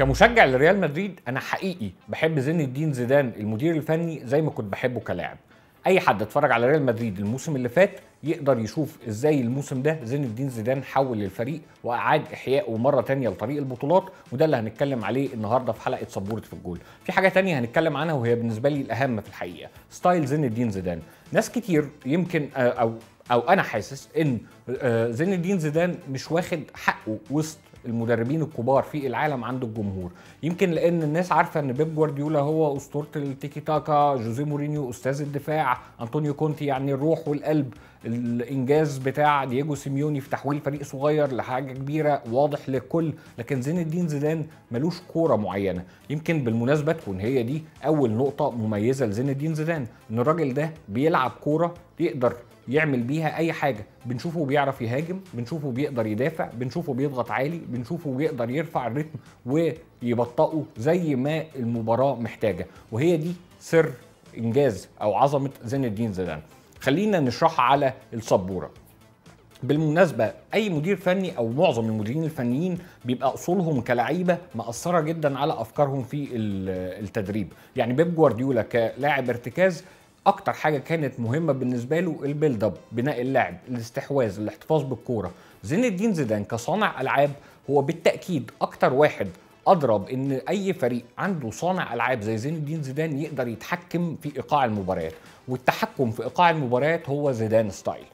كمشجع لريال مدريد أنا حقيقي بحب زين الدين زيدان المدير الفني زي ما كنت بحبه كلاعب. أي حد اتفرج على ريال مدريد الموسم اللي فات يقدر يشوف إزاي الموسم ده زين الدين زيدان حول الفريق وأعاد إحيائه مرة تانية لطريق البطولات وده اللي هنتكلم عليه النهارده في حلقة سبورة في الجول. في حاجة تانية هنتكلم عنها وهي بالنسبة لي الأهم في الحقيقة style زين الدين زيدان. ناس كتير يمكن آه، أو أو أنا حاسس إن آه، زين الدين زيدان مش واخد حقه وسط المدربين الكبار في العالم عند الجمهور. يمكن لأن الناس عارفة إن بيب جوارديولا هو أسطورة التيكي تاكا جوزيه مورينيو أستاذ الدفاع أنطونيو كونتي يعني الروح والقلب. الإنجاز بتاع دييجو سيميوني في تحويل فريق صغير لحاجة كبيرة واضح للكل لكن زين الدين زيدان ملوش كورة معينة. يمكن بالمناسبة تكون هي دي أول نقطة مميزة لزين الدين زيدان إن الراجل ده بيلعب كورة يقدر يعمل بيها أي حاجة. بنشوفه بيعرف يهاجم بنشوفه بيقدر يدافع بنشوفه بيضغط عالي بنشوفه بيقدر يرفع الريتم ويبطئه زي ما المباراة محتاجة. وهي دي سر إنجاز أو عظمة زين الدين زيدان. خلينا نشرحها على السبورة. بالمناسبة أي مدير فني أو معظم المديرين الفنيين بيبقى أصولهم كلعيبة مأثرة جدا على أفكارهم في ال- التدريب. يعني بيب جوارديولا كلاعب ارتكاز أكتر حاجة كانت مهمة بالنسبة له ال build up بناء اللعب الاستحواذ الاحتفاظ بالكورة. زين الدين زيدان كصانع ألعاب هو بالتأكيد أكتر واحد أضرب إن أي فريق عنده صانع ألعاب زي زين الدين زيدان يقدر يتحكم في إيقاع المباريات. والتحكم في إيقاع المباريات هو زيدان style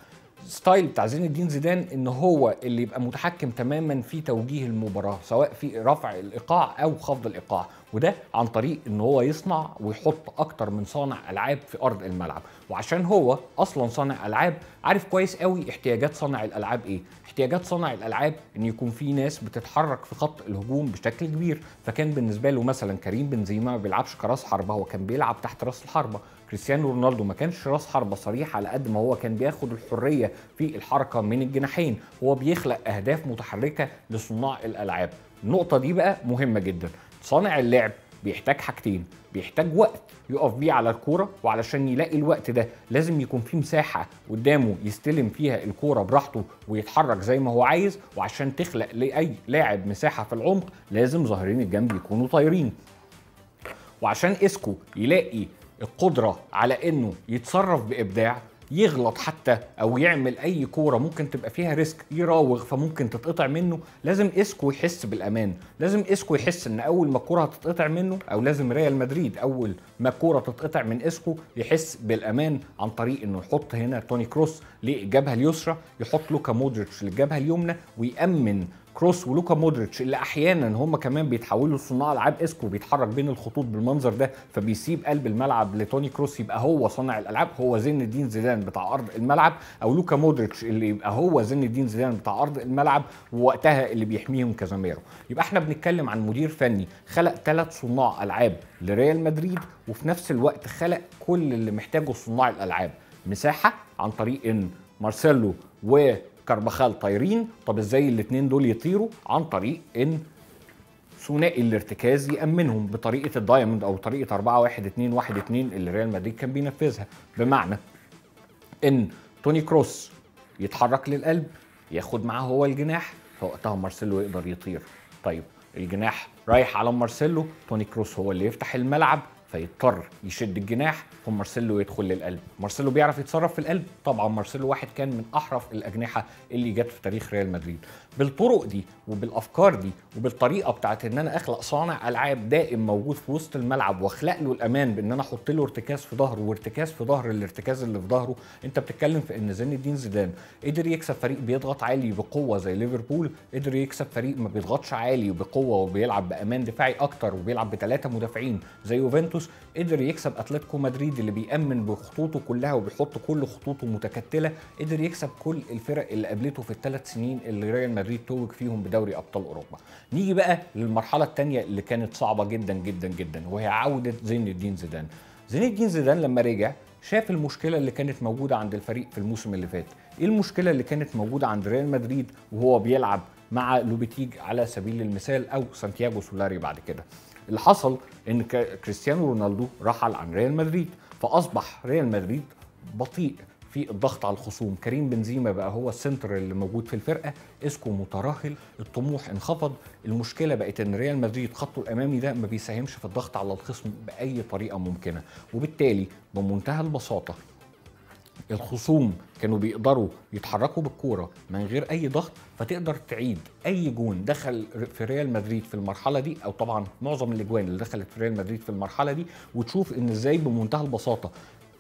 style بتاع زين الدين زيدان إن هو اللي يبقى متحكم تماما في توجيه المباراة سواء في رفع الإيقاع أو خفض الإيقاع. وده عن طريق إن هو يصنع ويحط أكتر من صانع ألعاب في أرض الملعب. وعشان هو أصلا صانع ألعاب عارف كويس قوي احتياجات صانع الألعاب إيه؟ احتياجات صانع الألعاب إن يكون في ناس بتتحرك في خط الهجوم بشكل كبير. فكان بالنسبة له مثلا كريم بنزيما ما بيلعبش كراس حربة هو كان بيلعب تحت راس الحربة. كريستيانو رونالدو ما كانش راس حربة صريح على قد ما هو كان بياخد الحرية في الحركة من الجناحين. هو بيخلق أهداف متحركة لصناع الألعاب. النقطة دي بقى مهمة جدا. صانع اللعب بيحتاج حاجتين. بيحتاج وقت يقف بيه على الكورة وعلشان يلاقي الوقت ده لازم يكون في مساحة قدامه يستلم فيها الكورة براحته ويتحرك زي ما هو عايز. وعشان تخلق لأي لاعب مساحة في العمق لازم ظهيرين الجنب يكونوا طايرين. وعشان اسكو يلاقي القدرة على إنه يتصرف بإبداع يغلط حتى أو يعمل أي كورة ممكن تبقى فيها risk يراوغ فممكن تتقطع منه لازم إسكو يحس بالأمان لازم إسكو يحس إن أول ما الكورة هتتقطع منه أو لازم ريال مدريد أول ما الكورة تتقطع من إسكو يحس بالأمان عن طريق إنه يحط هنا توني كروس للجبهه اليسرى يحط لوكا مودريتش للجبهه اليمنى ويأمن كروس ولوكا مودريتش اللي أحيانا هم كمان بيتحولوا لصناع ألعاب إسكو بيتحرك بين الخطوط بالمنظر ده فبيسيب قلب الملعب لتوني كروس يبقى هو صانع الألعاب هو زين الدين زيدان بتاع أرض الملعب أو لوكا مودريتش اللي يبقى هو زين الدين زيدان بتاع أرض الملعب ووقتها اللي بيحميهم كازاميرو. يبقى إحنا بنتكلم عن مدير فني خلق ثلاث صناع ألعاب لريال مدريد وفي نفس الوقت خلق كل اللي محتاجه صناع الألعاب مساحة عن طريق إن مارسيلو و كارفاخال طايرين. طب إزاي الاثنين دول يطيروا عن طريق إن ثنائي الارتكاز يأمنهم بطريقة ال diamond أو طريقة 4 1 2 1 2 اللي ريال مدريد كان بينفذها. بمعنى إن توني كروس يتحرك للقلب ياخد معاه هو الجناح فوقتها مارسيلو يقدر يطير. طيب الجناح رايح على مارسيلو توني كروس هو اللي يفتح الملعب. فيضطر يشد الجناح فمارسيلو يدخل للقلب. مارسيلو بيعرف يتصرف في القلب. طبعا مارسيلو واحد كان من أحرف الأجنحة اللي جت في تاريخ ريال مدريد. بالطرق دي وبالأفكار دي وبالطريقة بتاعت إن أنا أخلق صانع ألعاب دائم موجود في وسط الملعب وأخلق له الأمان بإن أنا أحط له ارتكاز في ظهره وارتكاز في ظهر الارتكاز اللي في ظهره أنت بتتكلم في إن زين الدين زيدان قدر يكسب فريق بيضغط عالي بقوة زي ليفربول قدر يكسب فريق ما بيضغطش عالي وبقوه وبيلعب بأمان دفاعي أكتر وبيلعب بثلاثة مدافعين زي يوفنتوس قدر يكسب أتلتيكو مدريد اللي بيأمن بخطوطه كلها وبيحط كل خطوطه متكتلة قدر يكسب كل الفرق اللي قابلته في الثلاث سنين اللي ريال مدريد توج فيهم بدوري أبطال أوروبا. نيجي بقى للمرحلة الثانية اللي كانت صعبة جدا جدا جدا وهي عودة زين الدين زيدان. زين الدين زيدان لما رجع شاف المشكلة اللي كانت موجودة عند الفريق في الموسم اللي فات. إيه المشكلة اللي كانت موجودة عند ريال مدريد وهو بيلعب مع لوبيتيج على سبيل المثال أو سانتياغو سولاري بعد كده. اللي حصل إن كريستيانو رونالدو رحل عن ريال مدريد فأصبح ريال مدريد بطيء في الضغط على الخصوم. كريم بنزيما بقى هو ال center اللي موجود في الفرقة. إسكو مترهل الطموح انخفض. المشكلة بقت إن ريال مدريد خطه الأمامي ده ما بيساهمش في الضغط على الخصم بأي طريقة ممكنة. وبالتالي بمنتهى البساطة الخصوم كانوا بيقدروا يتحركوا بالكورة من غير أي ضغط فتقدر تعيد أي جون دخل في ريال مدريد في المرحلة دي أو طبعا معظم الأجوان اللي دخلت في ريال مدريد في المرحلة دي وتشوف إن إزاي بمنتهى البساطة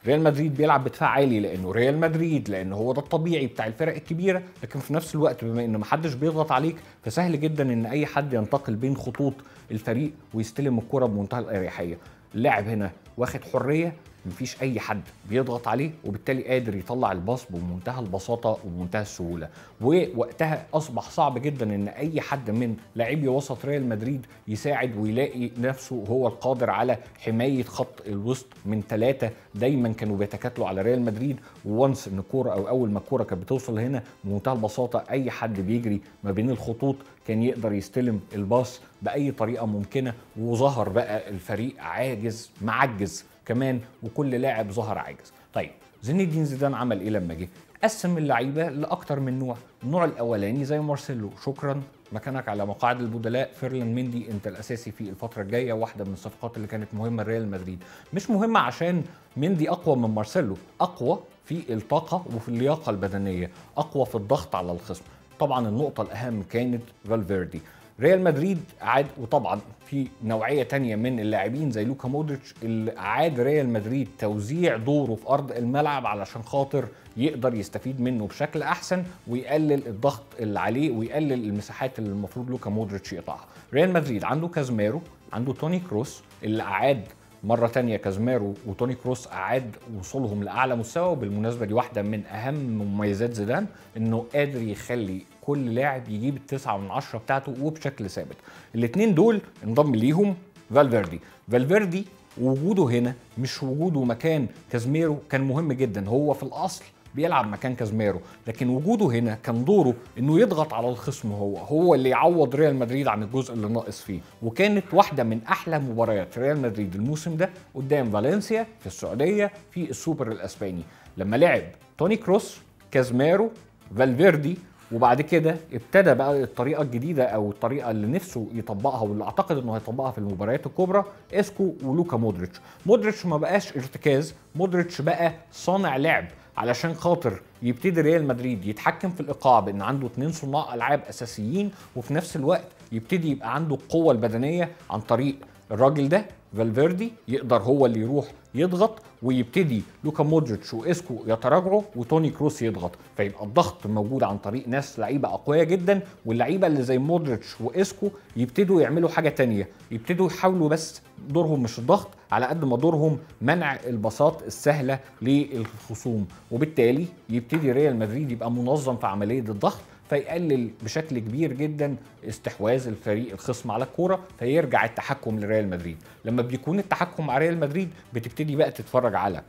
ريال مدريد بيلعب بدفاع عالي لأنه ريال مدريد لأن هو ده الطبيعي بتاع الفرق الكبيرة لكن في نفس الوقت بما إن محدش بيضغط عليك فسهل جدا إن أي حد ينتقل بين خطوط الفريق ويستلم الكره بمنتهى الأريحية. اللاعب هنا واخد حرية مفيش أي حد بيضغط عليه وبالتالي قادر يطلع الباص بمنتهى البساطة وبمنتهى السهولة. ووقتها أصبح صعب جدا إن أي حد من لاعبي وسط ريال مدريد يساعد ويلاقي نفسه هو القادر على حماية خط الوسط من ثلاثة دايما كانوا بيتكاتلوا على ريال مدريد. وونس إن الكوره أو أول ما الكورة كانت بتوصل هنا بمنتهى البساطة أي حد بيجري ما بين الخطوط كان يقدر يستلم الباص بأي طريقة ممكنة. وظهر بقى الفريق عاجز معجز كمان وكل لاعب ظهر عاجز. طيب زين الدين زيدان عمل إيه لما جه؟ قسم اللعيبة لأكتر من نوع. النوع الأولاني زي مارسيلو. شكرا. مكانك على مقاعد البدلاء. فيرلان مندي أنت الأساسي في الفترة الجاية واحدة من الصفقات اللي كانت مهمة لريال مدريد. مش مهمه عشان مندي أقوى من مارسيلو. أقوى في الطاقة وفي اللياقة البدنية. أقوى في الضغط على الخصم. طبعا النقطة الأهم كانت فالفيردي. ريال مدريد عاد وطبعا في نوعية تانية من اللاعبين زي لوكا مودريتش اللي عاد ريال مدريد توزيع دوره في أرض الملعب علشان خاطر يقدر يستفيد منه بشكل أحسن ويقلل الضغط اللي عليه ويقلل المساحات اللي المفروض لوكا مودريتش يقطعها. ريال مدريد عنده كازميرو عنده توني كروس اللي اعاد مرة تانية كازميرو وتوني كروس أعاد وصولهم لأعلى مستوى وبالمناسبة دي واحدة من أهم مميزات زيدان إنه قادر يخلي كل لاعب يجيب التسعة من عشرة بتاعته وبشكل ثابت. الاثنين دول انضم ليهم فالفيردي. فالفيردي وجوده هنا مش وجوده مكان كازميرو كان مهم جدا. هو في الأصل بيلعب مكان كازميرو لكن وجوده هنا كان دوره إنه يضغط على الخصم هو هو اللي يعوض ريال مدريد عن الجزء اللي ناقص فيه. وكانت واحدة من أحلى مباريات ريال مدريد الموسم ده قدام فالنسيا في السعودية في السوبر الأسباني. لما لعب توني كروس كازميرو فالفيردي وبعد كده ابتدى بقى الطريقة الجديدة أو الطريقة اللي نفسه يطبقها واللي أعتقد إنه هيطبقها في المباريات الكبرى إسكو ولوكا مودريتش. مودريتش ما بقاش ارتكاز مودريتش بقى صانع لعب علشان خاطر يبتدي ريال مدريد يتحكم في الإيقاع بإن عنده اثنين صناع ألعاب أساسيين وفي نفس الوقت يبتدي يبقى عنده القوة البدنية عن طريق الراجل ده فالفيردي يقدر هو اللي يروح يضغط ويبتدي لوكا مودريتش واسكو يتراجعوا وتوني كروس يضغط. فيبقى الضغط موجود عن طريق ناس لعيبة أقوياء جدا واللعيبة اللي زي مودريتش واسكو يبتدوا يعملوا حاجة تانية. يبتدوا يحاولوا بس دورهم مش الضغط على قد ما دورهم منع الباصات السهلة للخصوم. وبالتالي يبتدي ريال مدريد يبقى منظم في عملية الضغط فيقلل بشكل كبير جدا استحواذ الفريق الخصم على الكورة فيرجع التحكم لريال مدريد. لما بيكون التحكم مع ريال مدريد بتبتدي بقى تتفرج على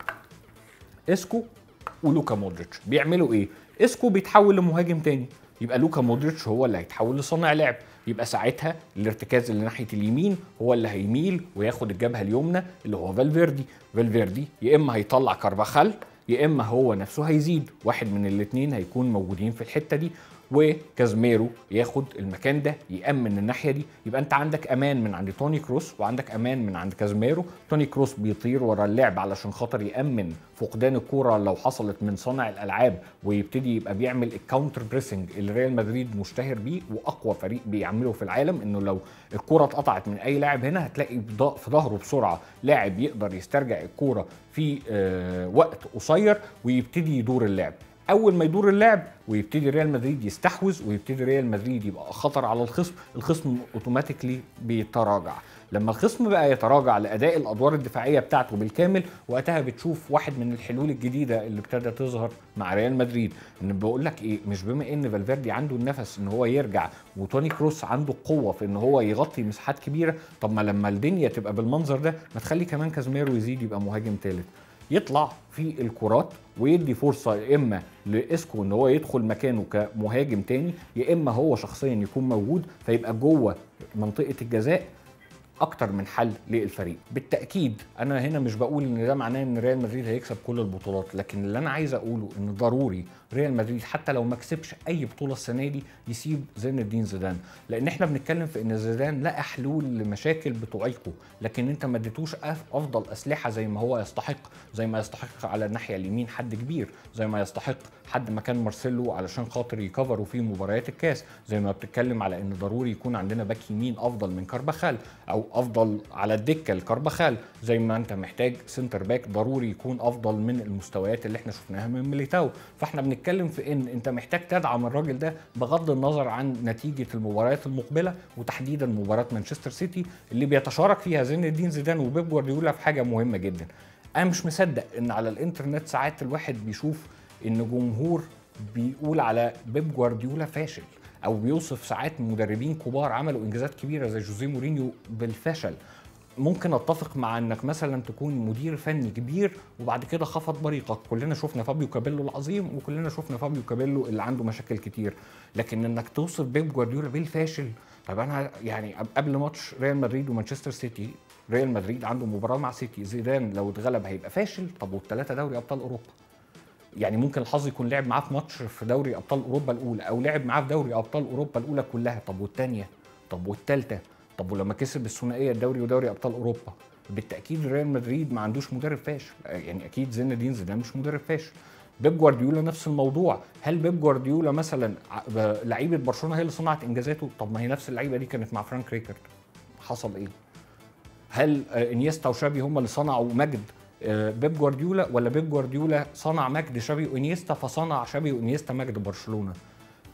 إسكو ولوكا مودريتش. بيعملوا إيه؟ إسكو بيتحول لمهاجم تاني. يبقى لوكا مودريتش هو اللي هيتحول لصانع لعب. يبقى ساعتها الارتكاز اللي ناحية اليمين هو اللي هيميل وياخد الجبهة اليمنى اللي هو فالفيردي. فالفيردي يا إما هيطلع كارفاخال يا إما هو نفسه هيزيد. واحد من الاثنين هيكون موجودين في الحتة دي. وكازميرو ياخد المكان ده يأمن الناحية دي. يبقى أنت عندك أمان من عند توني كروس وعندك أمان من عند كازميرو. توني كروس بيطير ورا اللعب علشان خاطر يأمن فقدان الكورة لو حصلت من صانع الألعاب ويبتدي يبقى بيعمل ال counter pressing اللي ريال مدريد مشتهر بيه وأقوى فريق بيعمله في العالم. إنه لو الكورة اتقطعت من أي لاعب هنا هتلاقي في ظهره بسرعة لاعب يقدر يسترجع الكورة في آه وقت قصير ويبتدي يدور اللعب. أول ما يدور اللعب ويبتدي ريال مدريد يستحوذ ويبتدي ريال مدريد يبقى خطر على الخصم الخصم automatically بيتراجع. لما الخصم بقى يتراجع لأداء الأدوار الدفاعية بتاعته بالكامل وقتها بتشوف واحد من الحلول الجديدة اللي ابتدى تظهر مع ريال مدريد. إن بقول لك إيه مش بما إن فالفيردي عنده النفس إن هو يرجع وتوني كروس عنده القوه في إن هو يغطي مساحات كبيرة طب ما لما الدنيا تبقى بالمنظر ده ما تخلي كمان كازميرو يزيد يبقى مهاجم ثالث يطلع في الكرات ويدي فرصة يا إما لإسكو إن هو يدخل مكانه كمهاجم تاني يا إما هو شخصيا يكون موجود فيبقى جوه منطقة الجزاء أكتر من حل للفريق. بالتأكيد أنا هنا مش بقول إن ده معناه إن ريال مدريد هيكسب كل البطولات لكن اللي أنا عايز أقوله إن ضروري ريال مدريد حتى لو ما كسبش أي بطولة السنة دي يسيب زين الدين زيدان. لأن إحنا بنتكلم في إن زيدان لقى حلول لمشاكل بتعيقه لكن أنت ما اديتوش أفضل أسلحة زي ما هو يستحق زي ما يستحق على الناحية اليمين حد كبير زي ما يستحق حد مكان مارسيلو علشان خاطر يكفروا في مباريات الكاس. زي ما بتتكلم على إن ضروري يكون عندنا باك يمين أفضل من كارباخال أو أفضل على الدكة لكارباخال زي ما أنت محتاج سنتر باك ضروري يكون أفضل من المستويات اللي إحنا شفناها من ميليتاو. فإحنا بنتكلم في إن أنت محتاج تدعم الراجل ده بغض النظر عن نتيجة المباريات المقبلة وتحديدا مباراة مانشستر سيتي اللي بيتشارك فيها زين الدين زيدان وبيب جوارديولا في حاجة مهمة جدا. أنا مش مصدق إن على الإنترنت ساعات الواحد بيشوف إن جمهور بيقول على بيب جوارديولا فاشل. أو بيوصف ساعات مدربين كبار عملوا إنجازات كبيرة زي جوزيه مورينيو بالفشل. ممكن أتفق مع إنك مثلا تكون مدير فني كبير وبعد كده خفت بريقك. كلنا شفنا فابيو كابيلو العظيم وكلنا شفنا فابيو كابيلو اللي عنده مشاكل كتير. لكن إنك توصف بيب جوارديولا بالفاشل طب أنا يعني قبل ماتش ريال مدريد ومانشستر سيتي ريال مدريد عنده مباراة مع سيتي زيدان لو اتغلب هيبقى فاشل طب والثلاثه دوري أبطال أوروبا؟ يعني ممكن الحظ يكون لعب معاه في ماتش في دوري أبطال أوروبا الأولى أو لعب معاه في دوري أبطال أوروبا الأولى كلها. طب والثانيه طب والثالثه طب ولما كسب الثنائية الدوري ودوري أبطال أوروبا؟ بالتأكيد ريال مدريد ما عندوش مدرب فاشل. يعني أكيد زين الدين زيدان مش مدرب فاشل. بيب جوارديولا نفس الموضوع. هل بيب جوارديولا مثلا لعيبة برشلونة هي اللي صنعت إنجازاته؟ طب ما هي نفس اللعيبة دي كانت مع فرانك ريكارد. حصل إيه؟ هل إنيستا وشابي هم اللي صنعوا مجد بيب جوارديولا ولا بيب جوارديولا صنع مجد شابي وانيستا فصنع شابي وانيستا مجد برشلونة؟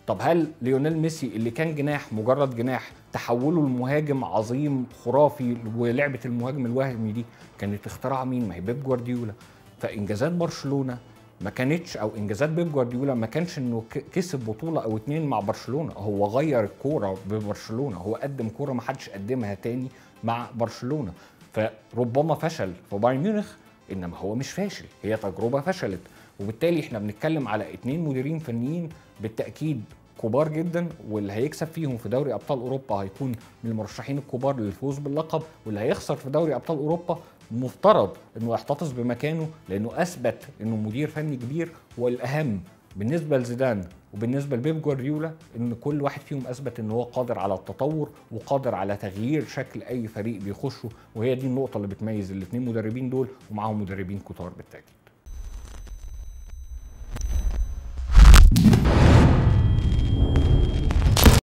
طب هل ليونيل ميسي اللي كان جناح مجرد جناح تحوله لمهاجم عظيم خرافي ولعبة المهاجم الوهمي دي كانت اختراع مين؟ ما هي بيب جوارديولا. فإنجازات برشلونة ما كانتش أو إنجازات بيب جوارديولا ما كانش إنه كسب بطولة أو اتنين مع برشلونة. هو غير الكورة ببرشلونة هو قدم كورة ما حدش قدمها تاني مع برشلونة. فربما فشل. في بايرن ميونخ إنما هو مش فاشل هي تجربة فشلت. وبالتالي إحنا بنتكلم على اتنين مديرين فنيين بالتأكيد كبار جدا واللي هيكسب فيهم في دوري أبطال أوروبا هيكون من المرشحين الكبار للفوز باللقب واللي هيخسر في دوري أبطال أوروبا مفترض إنه يحتفظ بمكانه لأنه أثبت إنه مدير فني كبير والاهم بالنسبة لزيدان وبالنسبة لبيب جوارديولا إن كل واحد فيهم أثبت إن هو قادر على التطور وقادر على تغيير شكل أي فريق بيخشه وهي دي النقطة اللي بتميز الاثنين مدربين دول ومعاهم مدربين كتار بالتأكيد.